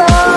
Oh.